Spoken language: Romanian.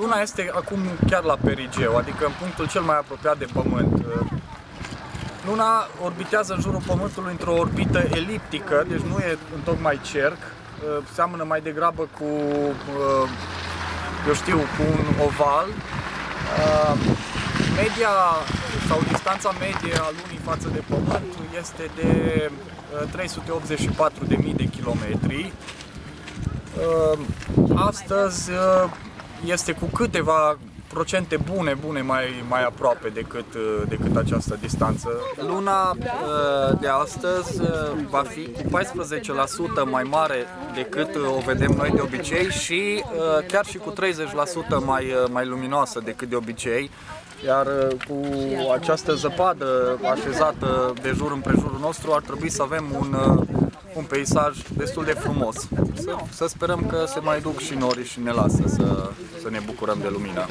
Luna este acum chiar la perigeu, adică în punctul cel mai apropiat de Pământ. Luna orbitează în jurul Pământului într-o orbită eliptică, deci nu e în tocmai cerc, seamănă mai degrabă cu, eu știu, cu un oval. Media sau distanța medie a Lunii față de Pământ este de 384.000 de kilometri. Astăzi este cu câteva procente bune, bune mai, mai aproape decât, decât această distanță. Luna uh, de astăzi uh, va fi cu 14% mai mare decât o vedem noi de obicei și uh, chiar și cu 30% mai, mai luminoasă decât de obicei. Iar cu această zăpadă așezată de jur împrejurul nostru ar trebui să avem un un peisaj destul de frumos. Să, să sperăm că se mai duc și norii și ne lasă să, să ne bucurăm de lumină.